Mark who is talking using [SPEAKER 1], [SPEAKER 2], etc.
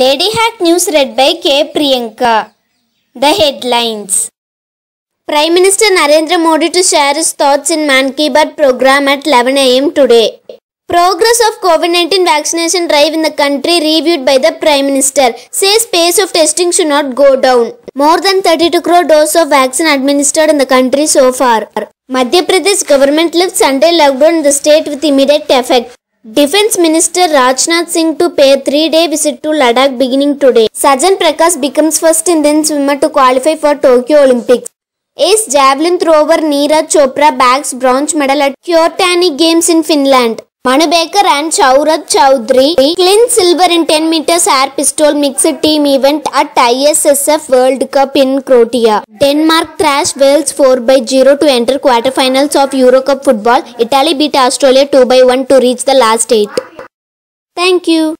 [SPEAKER 1] Lady Hack News read by K. Priyanka. The headlines Prime Minister Narendra Modi to share his thoughts in Man Ki Baat program at 11 am today. Progress of COVID-19 vaccination drive in the country reviewed by the Prime Minister says pace of testing should not go down. More than 32 crore doses of vaccine administered in the country so far. Madhya Pradesh government lifts Sunday lockdown in the state with immediate effect. Defense Minister Rajnath Singh to pay three-day visit to Ladakh beginning today. Sajan Prakash becomes first Indian swimmer to qualify for Tokyo Olympics. Ace javelin thrower Neeraj Chopra bags bronze medal at Kuortane Games in Finland. Manu Bhaker and Saurabh Chaudhary clinched silver in 10 meters air pistol mixed team event at ISSF World Cup in Croatia. Denmark thrashed Wales 4 by 0 to enter quarterfinals of Eurocup football. Italy beat Australia 2 by 1 to reach the last 8. Thank you.